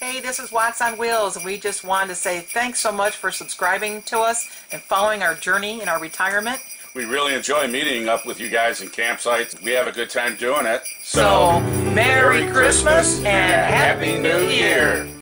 Hey, this is Watts on Wheels, and we just wanted to say thanks so much for subscribing to us and following our journey in our retirement. We really enjoy meeting up with you guys in campsites. We have a good time doing it. So, Merry Christmas and Happy New Year!